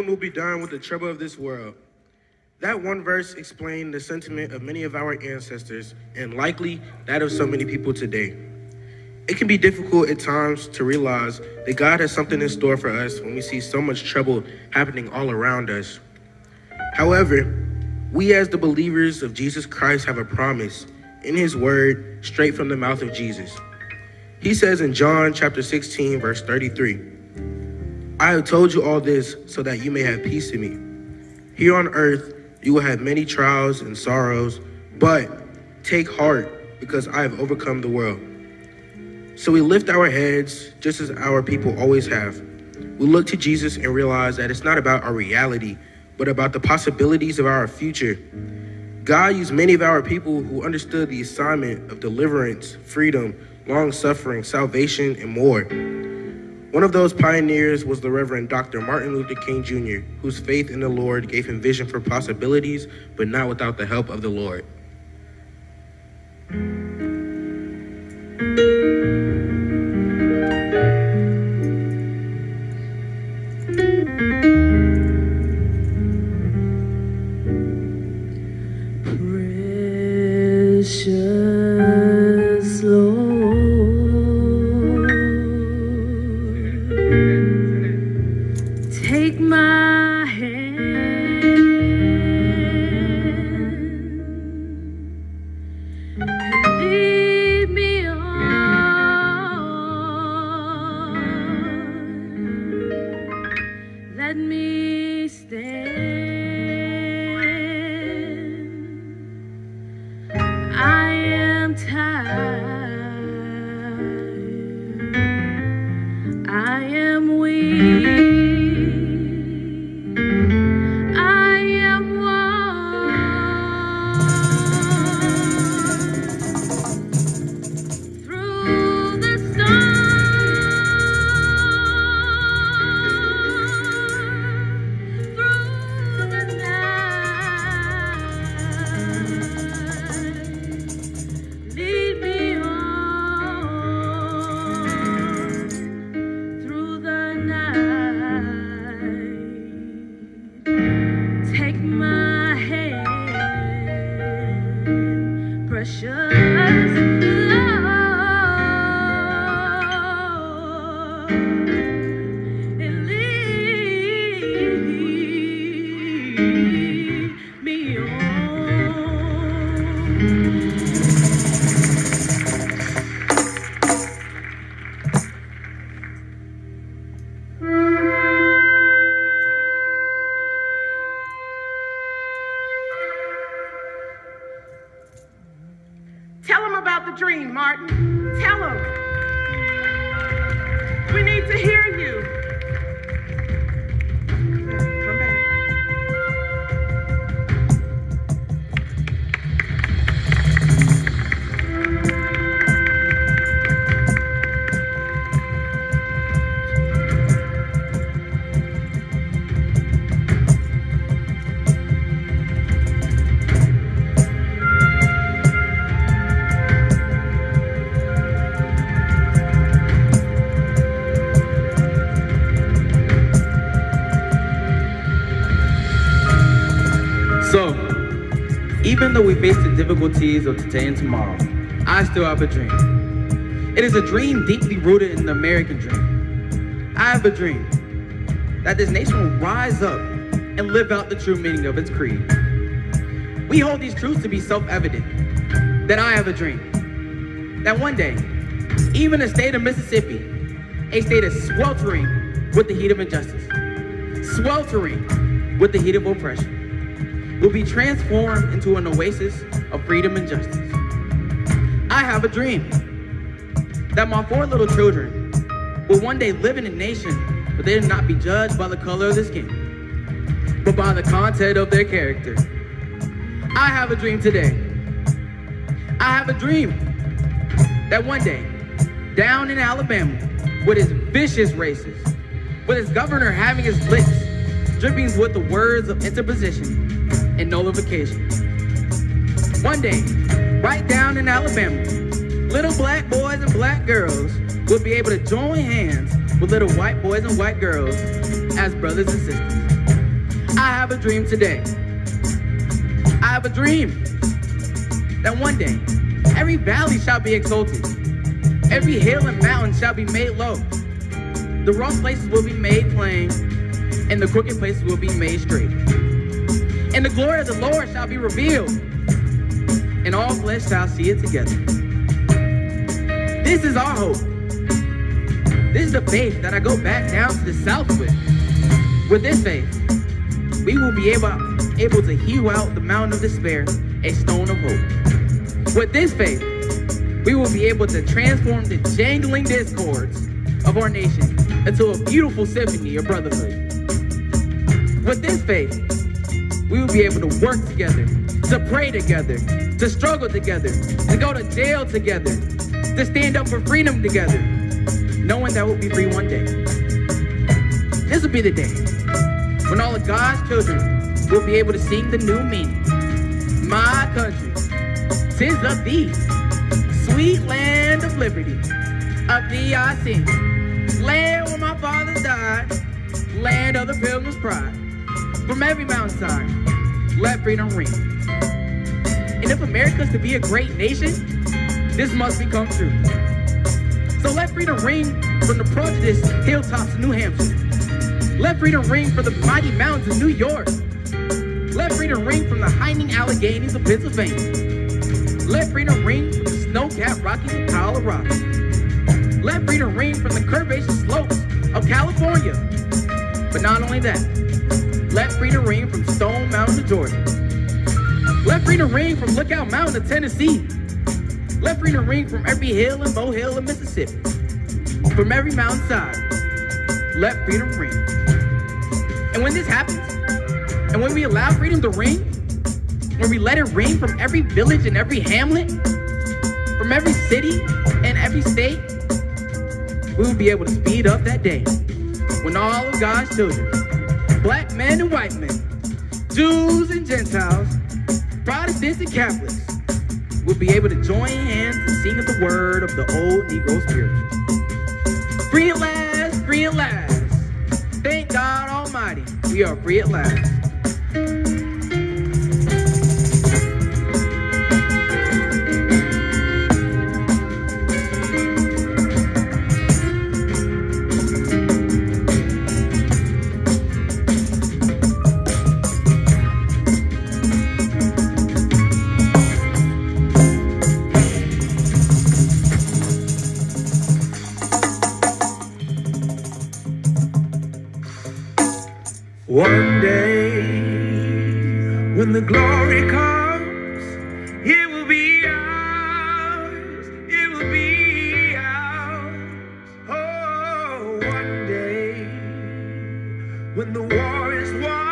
Soon will be done with the trouble of this world. That one verse explained the sentiment of many of our ancestors and likely that of so many people today. It can be difficult at times to realize that God has something in store for us when we see so much trouble happening all around us. However, we as the believers of Jesus Christ have a promise in his word straight from the mouth of Jesus. He says in John chapter 16 verse 33, I have told you all this so that you may have peace in me. Here on earth you will have many trials and sorrows, but take heart because I have overcome the world. So we lift our heads just as our people always have. We look to Jesus and realize that it's not about our reality, but about the possibilities of our future. God used many of our people who understood the assignment of deliverance, freedom, long suffering, salvation, and more. One of those pioneers was the Reverend Dr. Martin Luther King Jr., whose faith in the Lord gave him vision for possibilities, but not without the help of the Lord. Hand, about the dream, Martin. Tell them. We need to hear you. Even though we face the difficulties of today and tomorrow, I still have a dream. It is a dream deeply rooted in the American dream. I have a dream that this nation will rise up and live out the true meaning of its creed. We hold these truths to be self evident. That I have a dream. That one day, even the state of Mississippi, a state is sweltering with the heat of injustice, sweltering with the heat of oppression will be transformed into an oasis of freedom and justice. I have a dream that my four little children will one day live in a nation where they will not be judged by the color of their skin, but by the content of their character. I have a dream today. I have a dream that one day, down in Alabama, with his vicious racists, with his governor having his lips dripping with the words of interposition and nullification. One day, right down in Alabama, little black boys and black girls will be able to join hands with little white boys and white girls as brothers and sisters. I have a dream today. I have a dream that one day every valley shall be exalted, every hill and mountain shall be made low. The rough places will be made plain, and the crooked places will be made straight. And the glory of the Lord shall be revealed, and all flesh shall see it together. This is our hope. This is the faith that I go back down to the south with. With this faith, we will be able, able to hew out the mountain of despair a stone of hope. With this faith, we will be able to transform the jangling discords of our nation into a beautiful symphony of brotherhood. With this faith, we will be able to work together, to pray together, to struggle together, to go to jail together, to stand up for freedom together, knowing that we'll be free one day. This will be the day when all of God's children will be able to sing the new meaning. My country, tis of thee, sweet land of liberty, of thee I sing. Land where my fathers died, land of the pilgrim's pride. From every mountainside, let freedom ring. And if America's to be a great nation, this must become true. So let freedom ring from the prejudiced hilltops of New Hampshire. Let freedom ring from the mighty mountains of New York. Let freedom ring from the hiding Alleghanies of Pennsylvania. Let freedom ring from the snow-capped Rockies of Colorado. Let freedom ring from the curvaceous slopes of California. But not only that, let freedom ring from Stone Mountain to Georgia. Let freedom ring from Lookout Mountain to Tennessee. Let freedom ring from every hill and molehill in Mississippi. From every mountainside, let freedom ring. And when this happens, and when we allow freedom to ring, when we let it ring from every village and every hamlet, from every city and every state, we will be able to speed up that day when all of God's children, black men and white men, Jews and Gentiles, Protestants and Catholics, will be able to join hands and sing the word of the old Negro spirit. Free at last, free at last. Thank God Almighty, we are free at last. Glory comes, it will be ours. It will be ours. Oh, one day, when the war is won,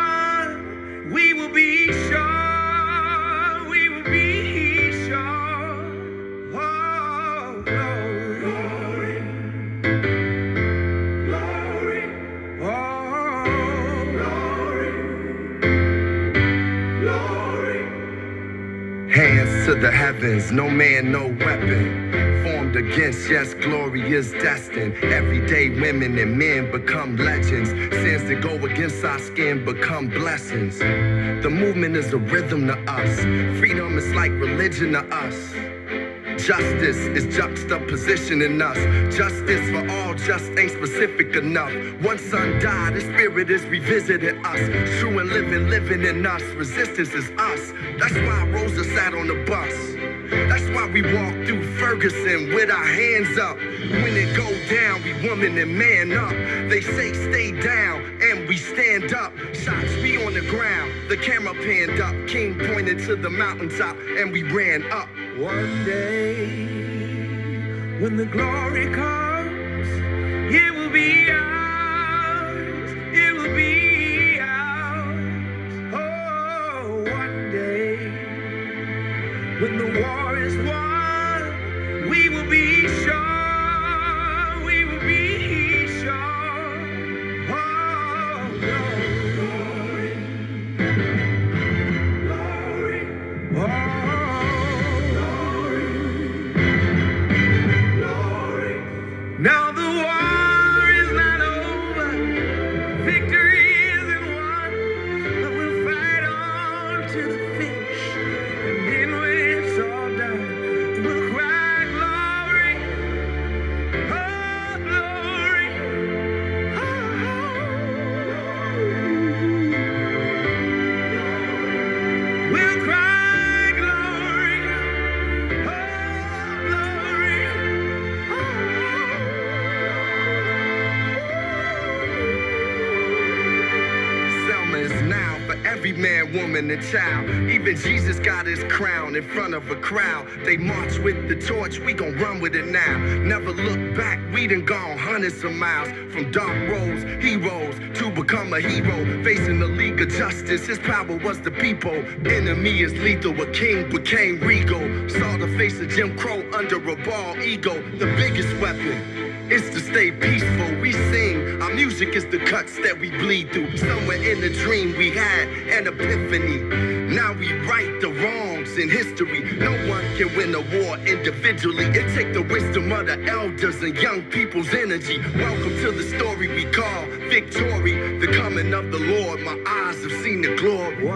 the heavens, no man, no weapon. Formed against, yes, glory is destined. Everyday women and men become legends. Sins that go against our skin become blessings. The movement is a rhythm to us. Freedom is like religion to us. Justice is juxtaposition in us. Justice for all just ain't specific enough. One son died, his spirit is revisiting us. True and living, living in us. Resistance is us. That's why Rosa sat on the bus. That's why we walk through Ferguson with our hands up. When it go down, we woman and man up. They say stay down, and we stand up. Shots be on the ground, the camera panned up. King pointed to the mountaintop, and we ran up. One day, when the glory comes, it will be and child. Even Jesus got his crown in front of a crowd. They march with the torch, we gon' run with it now. Never look back, we done gone hundreds of miles. From dark roads, heroes, to become a hero. Facing the League of Justice, his power was the people. Enemy is lethal, a king became regal. Saw the face of Jim Crow under a bald ego. The biggest weapon is to stay peaceful. We sing, our music is the cuts that we bleed through. Somewhere in the dream we had an epiphany. Now we right the wrongs in history. No one can win a war individually. It take the wisdom of the elders and young people's energy. Welcome to the story we call victory. The coming of the Lord. My eyes have seen the glory.